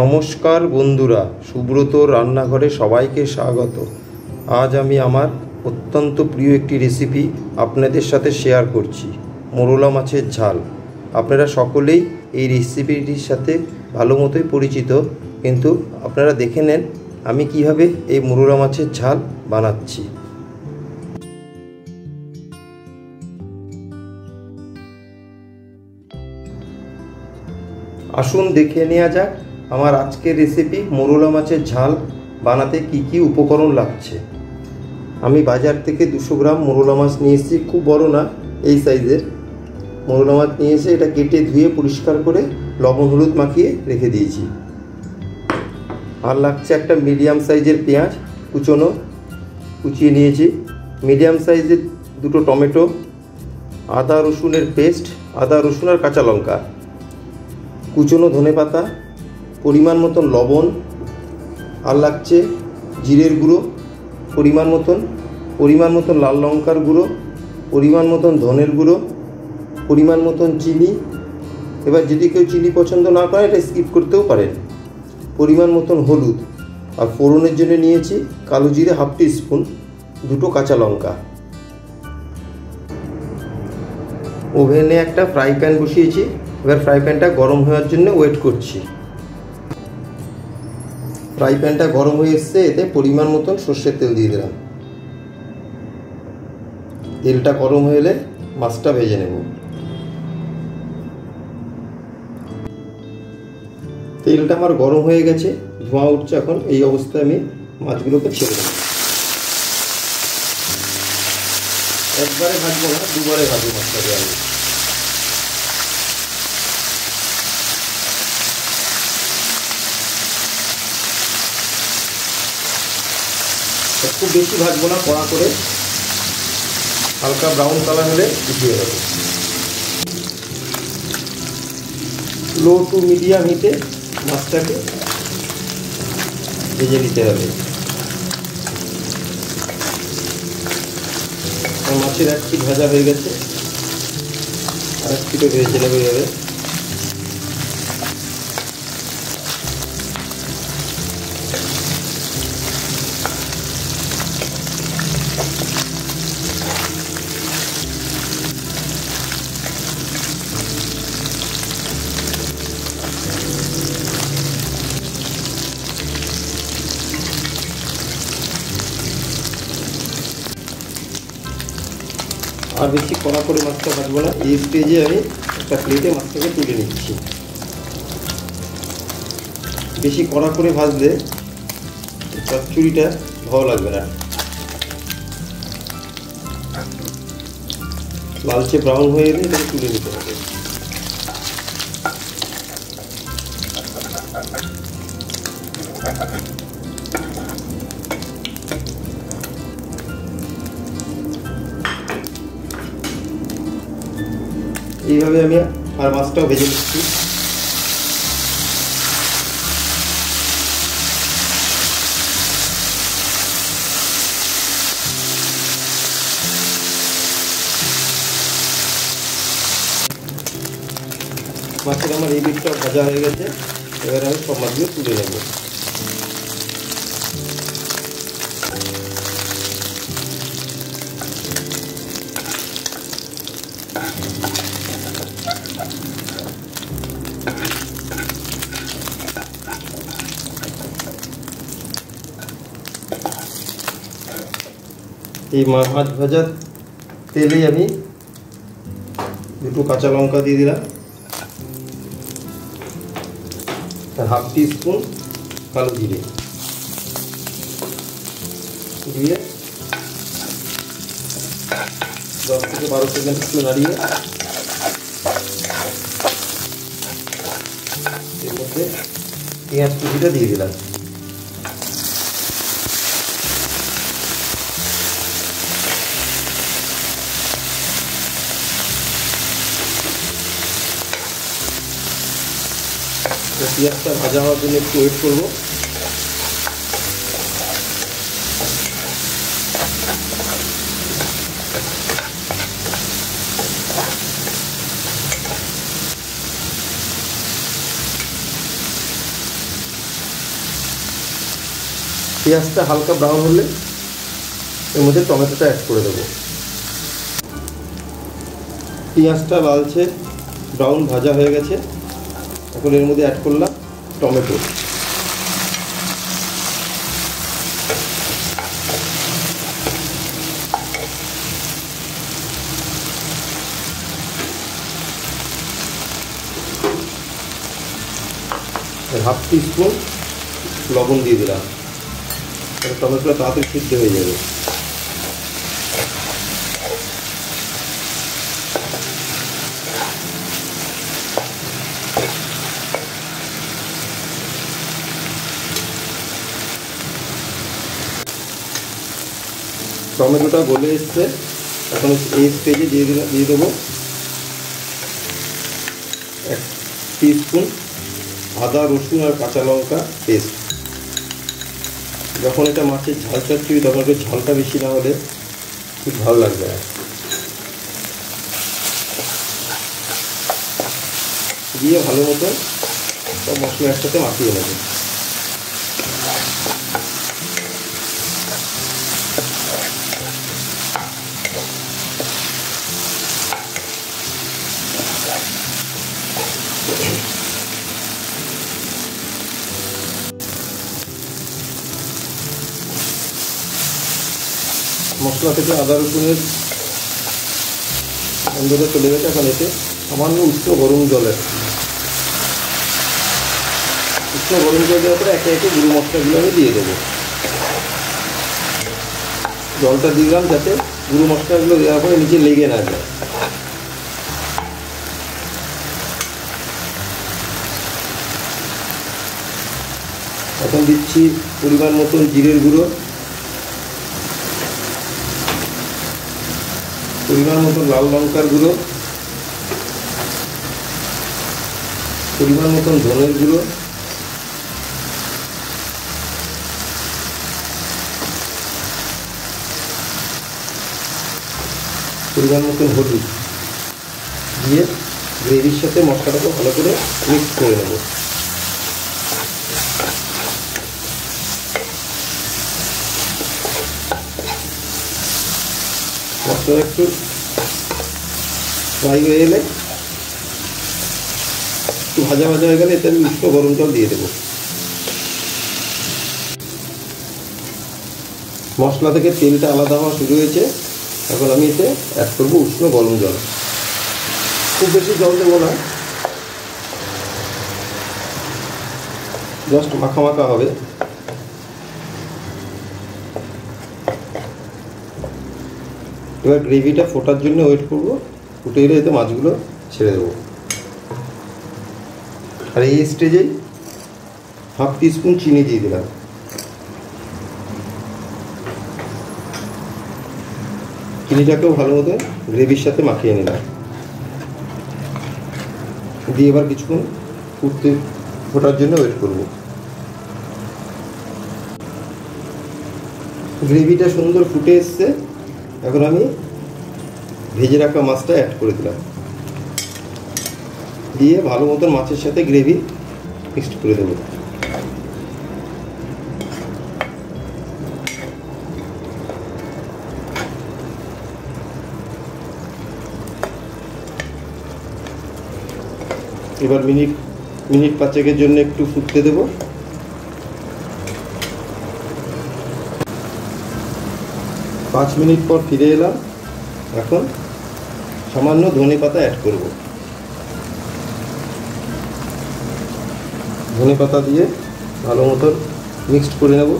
নমস্কার বন্ধুরা, সুব্রত রান্নাঘরে সবাইকে স্বাগত। আজ আমি আমার অত্যন্ত প্রিয় একটি রেসিপি আপনাদের সাথে শেয়ার করছি, মোরলা মাছের ঝাল। আপনারা সকলেই এই রেসিপিটির সাথে ভালো মতোই পরিচিত, কিন্তু আপনারা দেখে নেন আমি কীভাবে এই মোরলা মাছের ঝাল বানাচ্ছি। আসুন দেখে নেওয়া যাক আমার আজকের রেসিপি মোরলা মাছের ঝাল বানাতে কি কি উপকরণ লাগছে? আমি বাজার থেকে দুশো গ্রাম মোরলা মাছ নিয়ে এসেছি, খুব বড় না, এই সাইজের মোরলা মাছ নিয়ে এসে এটা কেটে ধুয়ে পরিষ্কার করে লবণ হলুদ মাখিয়ে রেখে দিয়েছি। আর লাগছে একটা মিডিয়াম সাইজের পেঁয়াজ কুচোনো, কুচিয়ে নিয়েছি। মিডিয়াম সাইজের দুটো টমেটো, আদা রসুনের পেস্ট আদা রসুন আর কাঁচা লঙ্কা। কুচনো ধনে পাতা পরিমাণ মতন লবণ, আর লাগছে জিরের গুঁড়ো, পরিমাণ মতন পরিমাণ মতন লাল লঙ্কার গুঁড়ো, পরিমাণ মতন ধনের গুঁড়ো, পরিমাণ মতন চিনি। এবার যদি কেউ চিনি পছন্দ না করে, এটা স্কিপ করতেও পারেন। পরিমাণ মতন হলুদ। আর ফোড়নের জন্য নিয়েছি কালো জিরে হাফ টি স্পুন দুটো কাঁচা লঙ্কা। ওভেনে একটা ফ্রাই প্যান বসিয়েছি। এবার ফ্রাই প্যানটা গরম হওয়ার জন্য ওয়েট করছি। ফ্রাই প্যানটা গরম হয়ে এসছে, এতে পরিমাণ মতন সর্ষের তেল দিয়ে দিলাম। তেলটা গরম হয়ে এলে মাছটা ভেজে নেব। তেলটা আমার গরম হয়ে গেছে, ধোঁয়া উঠছে এখন, এই অবস্থায় আমি মাছগুলোকে ছেড়ে দেবো। একবারে ভাজবো না, দুবারে ভাজবো মাছটাকে আমি। খুব বেশি ভাজবো না, কড়া করে। হালকা ব্রাউন কালার হলে উঠিয়ে দেবো লো টু মিডিয়াম হিটে মাছটাকে ভেজে নিতে হবে। মাছের এক পিঠ ভাজা হয়ে গেছে। আর এক পিঠে ভেজে নেবে আর বেশি কড়া করে মাছটা ভাজবো না। এই স্টেজে আমি একটা প্লেটে মাছটাকে তুলে নিচ্ছি। বেশি কড়া করে ভাজলে চচ্চড়িটা ভালো লাগবে না। লালচে ব্রাউন হয়ে এলে এটাকে তুলে নিতে হবে। এইভাবে আমি আর মাছটাও ভেজে নিচ্ছি। মাছের আমার এই দিকটা ভাজা হয়ে গেছে। এবার আমি সব মাছগুলো তুলে নেব। এই মাছ ভাজার তেলেই আমি দুটো কাঁচা লঙ্কা দিয়ে দিলাম। হাফ টি স্পুন কালো জিরে। দিয়ে দশ থেকে বারো সেকেন্ড একটু নাড়িয়ে এর মধ্যে পেঁয়াজ কুচিটা দিয়ে দিলাম। পেঁয়াজটা ভাজা হওয়ার জন্য একটু ওয়েট করব। পেঁয়াজটা হালকা ব্রাউন হলে এর মধ্যে টমেটোটা অ্যাড করে দেবো। পেঁয়াজটা লালচে ব্রাউন ভাজা হয়ে গেছে। এখন এর মধ্যে অ্যাড করলাম টমেটো। হাফ টিস্পুন লবণ দিয়ে দিলাম। টমেটোটা তাড়াতাড়ি সিদ্ধ হয়ে যাবে। টমেটোটা গলে এসছে। এখন এই স্টেজে দিয়ে দিলাম দিয়ে দেবো এক টিস্পুন আদা, রসুন আর কাঁচা লঙ্কা পেস্ট যখন এটা মাছের ঝাল চাচ্ছি তখন একটু ঝালটা বেশি না হলে খুব ভালো লাগবে। দিয়ে ভালো মতো সব মশলা একসাথে মাখিয়ে নেবে। মশলা থেকে আদা রসুনের গন্ধটা চলে গেছে, এখন এতে সামান্য উষ্ণ গরম জলের উষ্ণ গরম জল দেওয়ার পরে একে একে গুঁড়ো মশলাগুলো আমি দিয়ে দেবো। জলটা দিলাম যাতে গুঁড়ো মশলাগুলো দেওয়ার পরে নিচে লেগে না যায়। এখন দিচ্ছি পরিমাণ মতন জিরের গুঁড়ো। পরিমাণ মতো লাল লঙ্কার গুঁড়ো। পরিমাণ মতন ধনের গুঁড়ো। পরিমাণ মতন হলুদ। দিয়ে গ্রেভির সাথে মশলাটাকে ভালো করে মিক্স করে নেব। মশলা একটু। ফ্রাই হয়ে এলে একটু ভাজা ভাজা হয়ে গেলে এতে আমি উষ্ণ গরম জল দিয়ে দেবো। মশলা থেকে তেলটা আলাদা হওয়া শুরু হয়েছে। এখন আমি এতে অ্যাড করব উষ্ণ গরম জল। খুব বেশি জল দেবো না। জাস্ট মাখা মাখা হবে। এবার গ্রেভিটা ফোটার জন্য ওয়েট করব, ফুটে এলে এতে মাছগুলো ছেড়ে দেবো। আর এই স্টেজেই হাফ টিস্পুন চিনি দিয়ে দিলাম। চিনিটাকেও ভালো মতো গ্রেভির সাথে মাখিয়ে নিলাম। দিয়ে এবার কিছুক্ষণ ফুটতে ফোটার জন্য ওয়েট করব। গ্রেভিটা সুন্দর ফুটে এসছে। এখন আমি ভেজে রাখা মাছটা অ্যাড করে দিলাম। দিয়ে ভালো মতন মাছের সাথে গ্রেভি মিক্সড করে দেবো। এবার মিনিট মিনিট পাঁচেকের জন্য একটু ফুটতে দেব। পাঁচ মিনিট পর ফিরে এলাম। এখন সামান্য ধনে পাতা অ্যাড করব। ধনে পাতা দিয়ে ভালো মতন মিক্সড করে নেব।